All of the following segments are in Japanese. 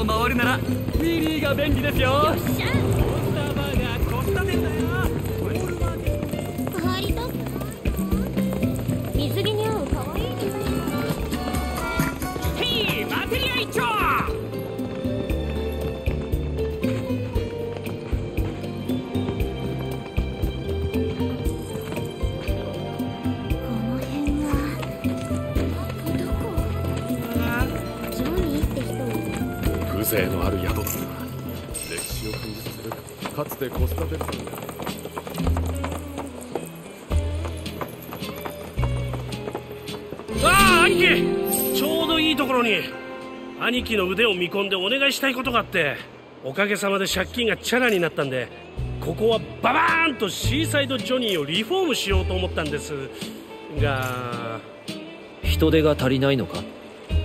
を回るならウィリーが便利ですよ。よっしゃだよ。入りた水着に合う可愛いデザインヘイマテリア一丁風情のある宿だ。な歴史を感じさせるかつてコスタデルああ兄貴。ちょうどいいところに兄貴の腕を見込んでお願いしたいことがあっておかげさまで借金がチャラになったんでここはババーンとシーサイドジョニーをリフォームしようと思ったんですが。人手が足りないのか？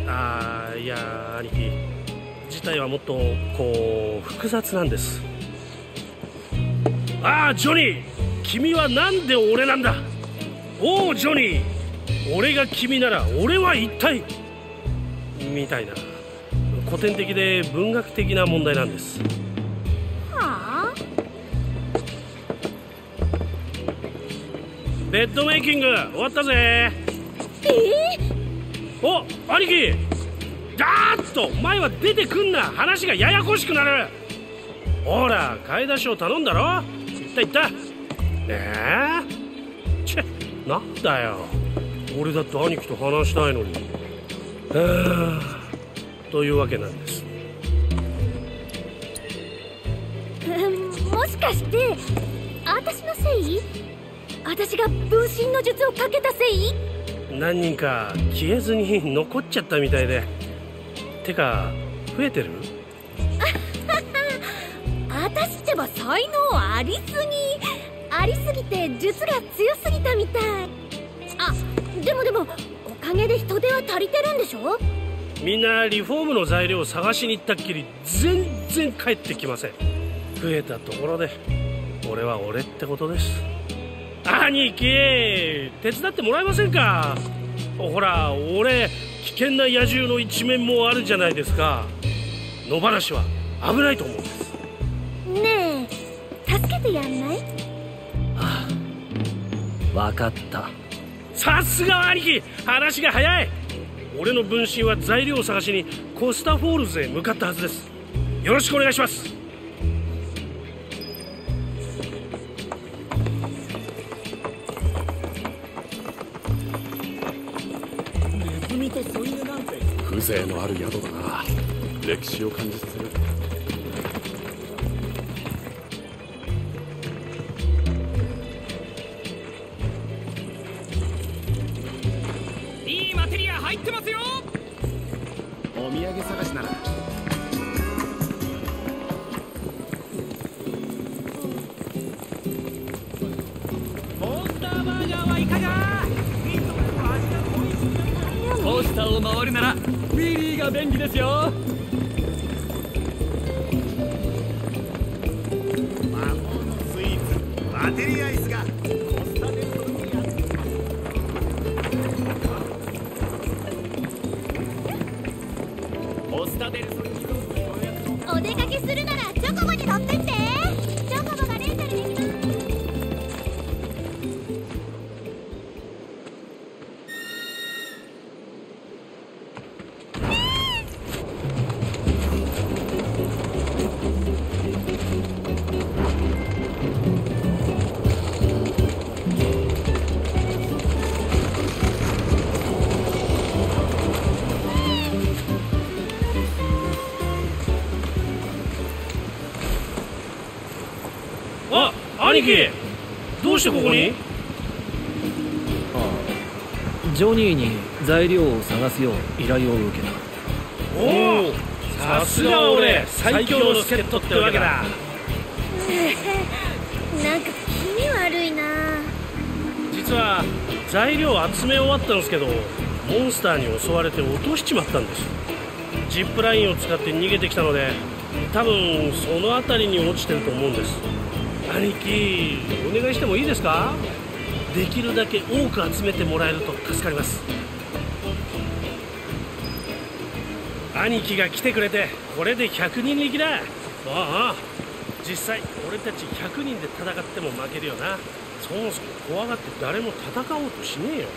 ああいや兄貴事態はもっとこう複雑なんです。ああジョニー君はなんで俺なんだ？おおジョニー俺が君なら俺は一体？みたいな。古典的で文学的な問題なんです。はあ？ベッドメイキング終わったぜ。えお兄貴ガーッと前は出てくんな話がややこしくなる。ほら買い出しを頼んだろ？言った言った。ええ？チェなんだよ。俺だって兄貴と話したいのに。はあというわけなんです。ーもしかして私のせい私が分身の術をかけたせい何人か消えずに残っちゃったみたいでてか増えてる？私ってば才能ありすぎ。ありすぎて術が強すぎたみたい。あでもでもおかげで人手は足りてるんでしょ？みんなリフォームの材料を探しに行ったっきり全然帰ってきません。増えたところで俺は俺ってことです。兄貴手伝ってもらえませんか？ほら俺危険な野獣の一面もあるじゃないですか。野放しは危ないと思うんです。ねえ助けてやんない？分かった。さすが兄貴話が早い。俺の分身は材料を探しにコスタデルソルへ向かったはずです。よろしくお願いします風情のある宿だな。歴史を感じさせる。コースターを回るならウィリーが便利ですよ。デルソルにあるコスタデルソ兄貴どうしてここに？ジョニーに材料を探すよう依頼を受けた。おおさすが俺最強の助っ人ってわけだ。なんか気味悪いな。実は材料集め終わったんですけどモンスターに襲われて落としちまったんです。ジップラインを使って逃げてきたので多分その辺りに落ちてると思うんです兄貴お願いしてもいいですか？できるだけ多く集めてもらえると助かります。兄貴が来てくれてこれで100人力だ。ああ実際俺たち100人で戦っても負けるよな。そもそも怖がって誰も戦おうとしねえよ。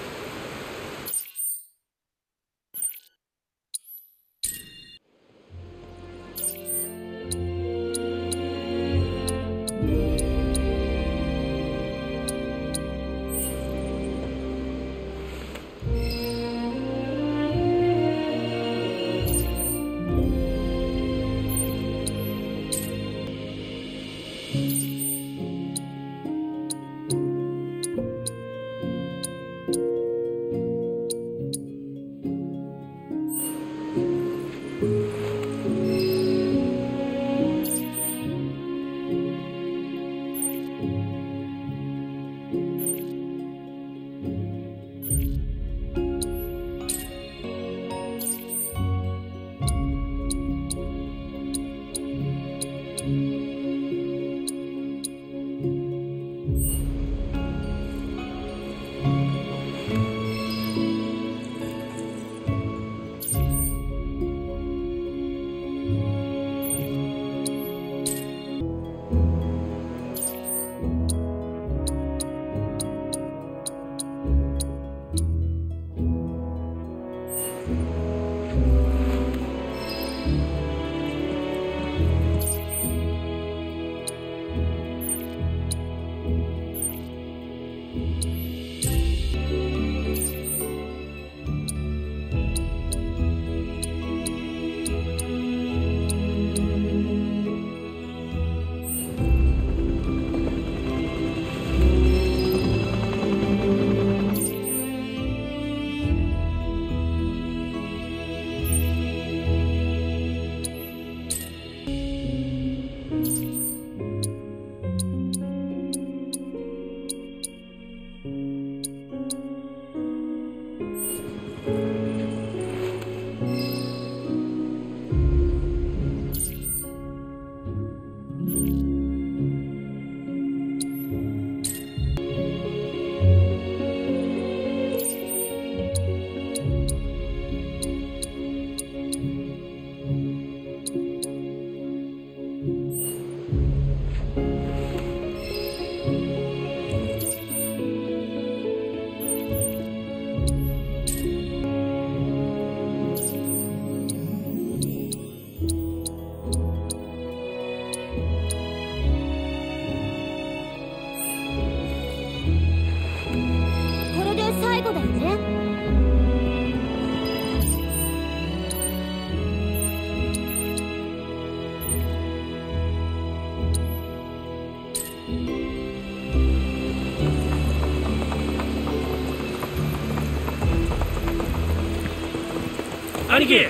兄貴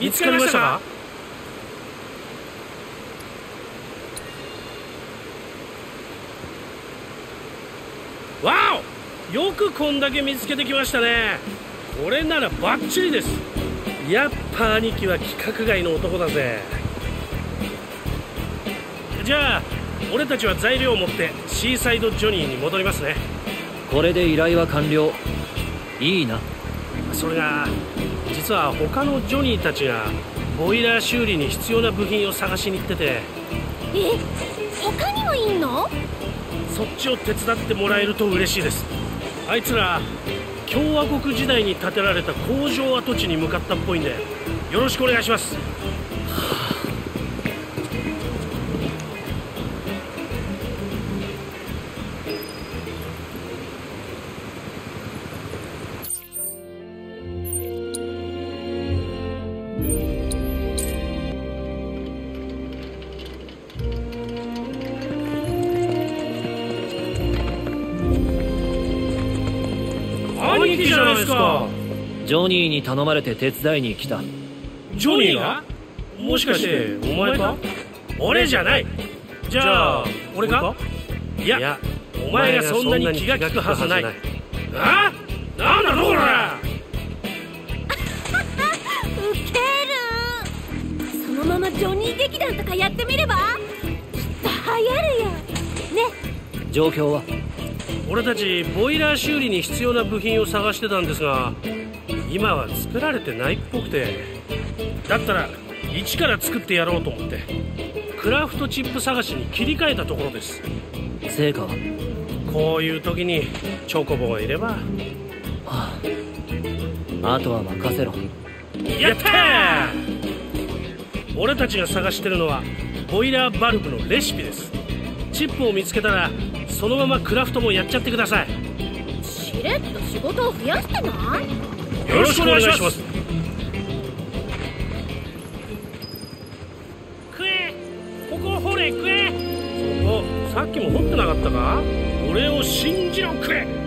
見つかりましたか？わおよくこんだけ見つけてきましたね。これならバッチリです。やっぱ兄貴は規格外の男だぜ。じゃあ俺たちは材料を持ってシーサイドジョニーに戻りますね。これで依頼は完了。いいな。それが実は他のジョニーたちがボイラー修理に必要な部品を探しに行ってて。え他にもいんの？そっちを手伝ってもらえると嬉しいです。あいつら共和国時代に建てられた工場跡地に向かったっぽいんで。よろしくお願いしますジョニーに頼まれて手伝いに来た。ジョニーが？もしかしてお前か？俺じゃない。じゃあ俺か？いやお前がそんなに気が利くはずない。あ？なんだとこらウケる。そのままジョニー劇団とかやってみれば？きっと流行るよ。ね。状況は？俺たちボイラー修理に必要な部品を探してたんですが今は作られてないっぽくてだったら一から作ってやろうと思ってクラフトチップ探しに切り替えたところです。成果は？こういう時にチョコボがいればああ。とは任せろ。やったー！俺たちが探してるのはボイラーバルブのレシピです。チップを見つけたらそのままクラフトもやっちゃってください。しれっと仕事を増やしてないよろしくお願いします。食え。ここを掘れ食え。そこさっきも掘ってなかったか？俺を信じろ食え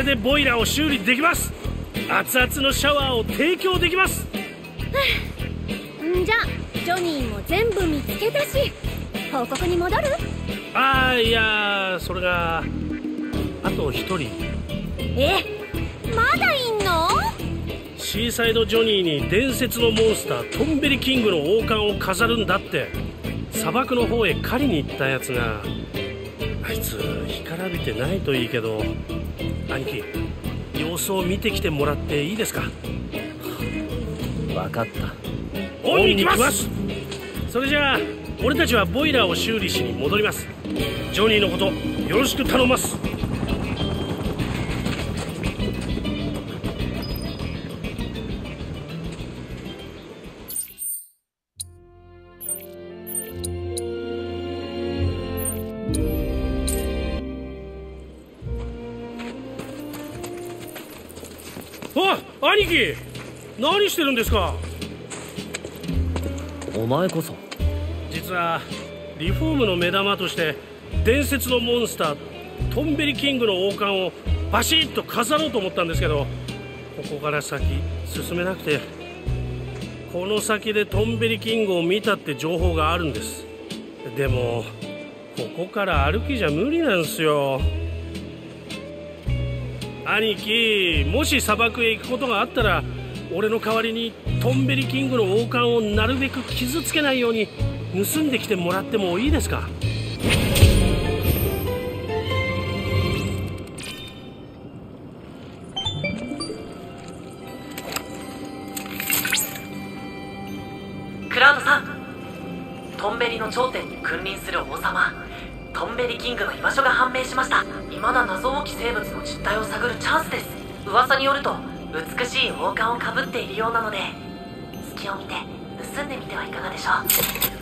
れでボイラーを修理できます。熱々のシャワーを提供できます。んじゃジョニーも全部見つけたし報告に戻る？ああいやそれがあと一人。えまだいんの？シーサイドジョニーに伝説のモンスタートンベリキングの王冠を飾るんだって。砂漠の方へ狩りに行ったやつがあいつ干からびてないといいけど兄貴様子を見てきてもらっていいですか？分かった。オンに行きます！それじゃあ俺たちはボイラーを修理しに戻ります。ジョニーのことよろしく頼ますしてるんですか？お前こそ。実はリフォームの目玉として伝説のモンスタートンベリキングの王冠をバシッと飾ろうと思ったんですけどここから先進めなくてこの先でトンベリキングを見たって情報があるんです。でもここから歩きじゃ無理なんすよ。兄貴もし砂漠へ行くことがあったら俺の代わりにトンベリキングの王冠をなるべく傷つけないように盗んできてもらってもいいですか？クラウドさんトンベリの頂点に君臨する王様トンベリキングの居場所が判明しました。未だ謎多き生物の実態を探るチャンスです。噂によると美しい王冠をかぶっているようなので隙を見て盗んでみてはいかがでしょう。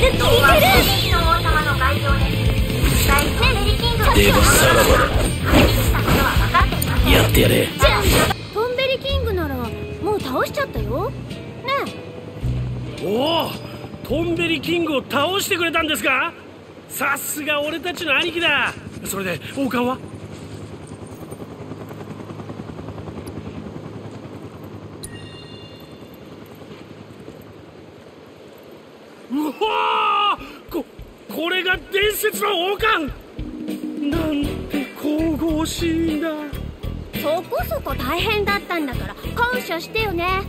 が聞いてる聞いてる童話「の王様の概要」です実際トンベリキングはでもさらばだ。破滅したものはってやれ。じゃあトンベリキングならもう倒しちゃったよ。ねおおトンベリキングを倒してくれたんですか？さすが俺たちの兄貴だ。それで王冠はうわーここれが伝説の王冠。なんて神々しいんだそこそこ大変だったんだから感謝してよね。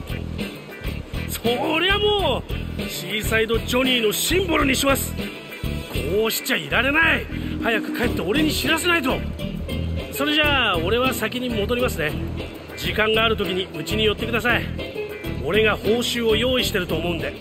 そりゃもうシーサイドジョニーのシンボルにします。こうしちゃいられない。早く帰って俺に知らせないと。それじゃあ俺は先に戻りますね。時間がある時にうちに寄ってください。俺が報酬を用意してると思うんで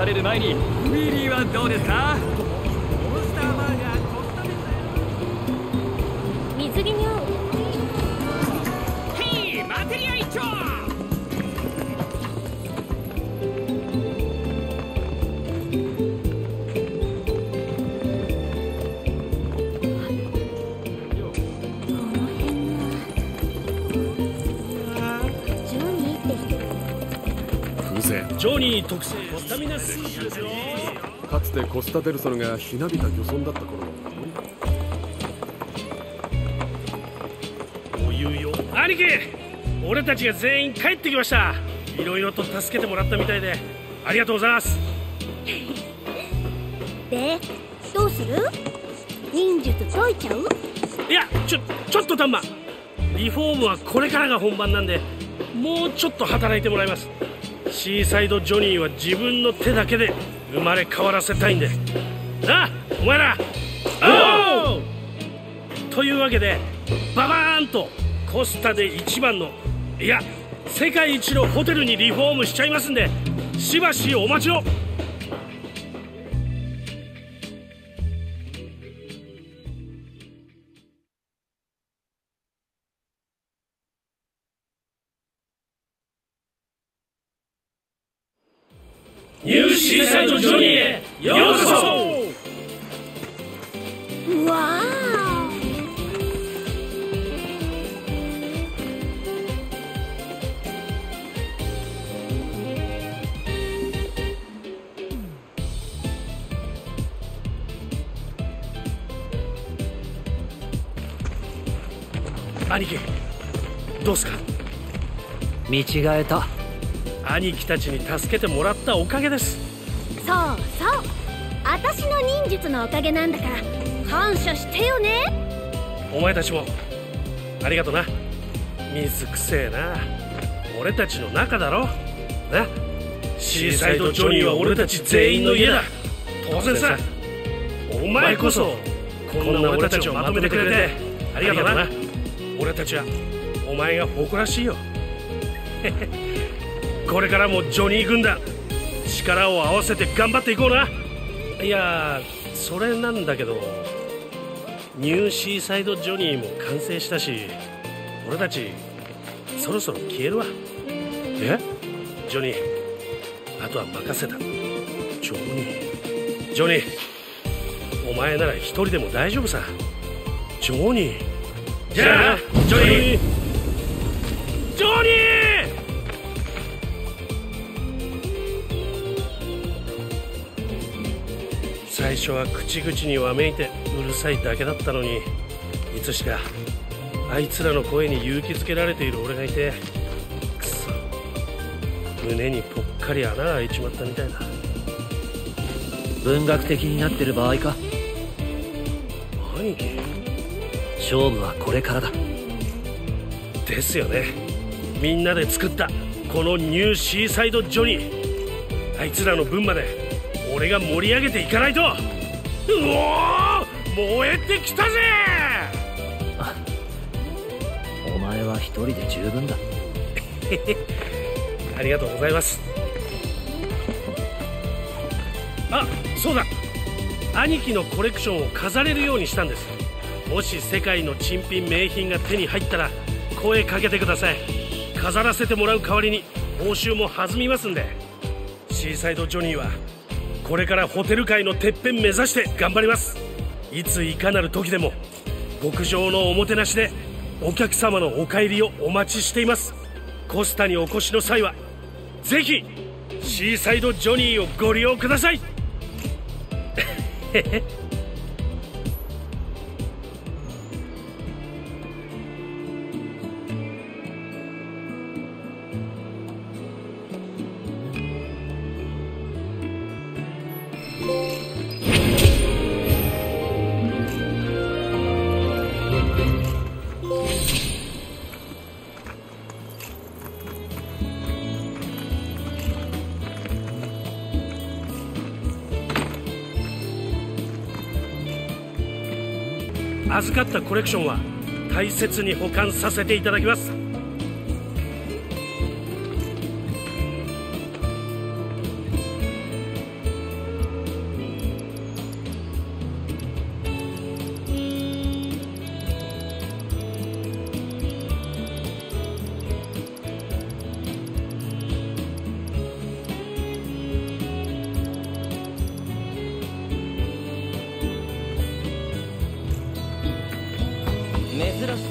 疲れる前にウィリーはどうですか？モンスターバーガー水着に合う。ヘイマテリア一丁ジョニー特製スタミナスープですよかつてコスタ・デルソルがひなびた漁村だった頃。のおい。うよ兄貴俺たちが全員帰ってきましたいろいろと助けてもらったみたいでありがとうございますでどうする？忍術解いちゃう？いやちょちょっとタンマリフォームはこれからが本番なんでもうちょっと働いてもらいますシーサイドジョニーは自分の手だけで生まれ変わらせたいんでなあお前ら。おう。というわけでババーンとコスタで一番のいや世界一のホテルにリフォームしちゃいますんでしばしお待ちをニューシーサイドジョニーへようこそうわ兄貴どうすか？見違えた。兄貴たちに助けてもらったおかげです。そうそう。私の忍術のおかげなんだから感謝してよね。お前たちもありがとな。水くせえな。俺たちの仲だろ。な。シーサイドジョニーは俺たち全員の家だ。当然さ。お前こそこんな俺たちをまとめてくれてありがとうな。俺たちはお前が誇らしいよこれからもジョニー軍団力を合わせて頑張っていこうな。いやそれなんだけどニューシーサイドジョニーも完成したし俺たちそろそろ消えるわ。え？ジョニーあとは任せた。ジョニー。ジョニーお前なら一人でも大丈夫さ。ジョニー。じゃあジョニー初は口々にわめいてうるさいだけだったのにいつしかあいつらの声に勇気づけられている俺がいてくそ胸にぽっかり穴が開いちまったみたいだ。文学的になってる場合か。兄貴勝負はこれからだ。ですよね。みんなで作ったこのニューシーサイドジョニー。あいつらの分まで俺が盛り上げていかないと。うお燃えてきたぜ！お前は一人で十分だ。ありがとうございます。あそうだ。兄貴のコレクションを飾れるようにしたんです。もし世界の珍品名品が手に入ったら声かけてください。飾らせてもらう代わりに報酬も弾みますんで。シーサイドジョニーはこれからホテル界のてっぺん目指して頑張ります。いついかなる時でも極上のおもてなしでお客様のお帰りをお待ちしています。コスタにお越しの際はぜひシーサイドジョニーをご利用ください。預かったコレクションは大切に保管させていただきます。珍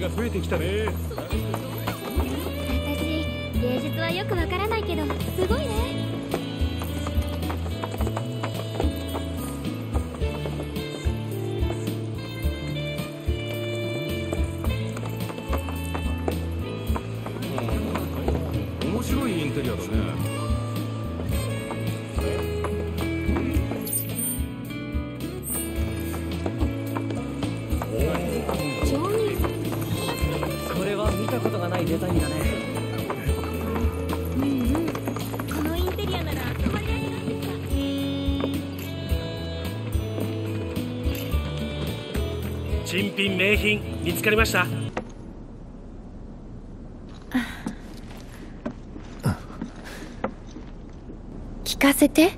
が増えてきたね。だね。うんうん。このインテリアなら泊まりたくなってきた珍品名品見つかりました？聞かせて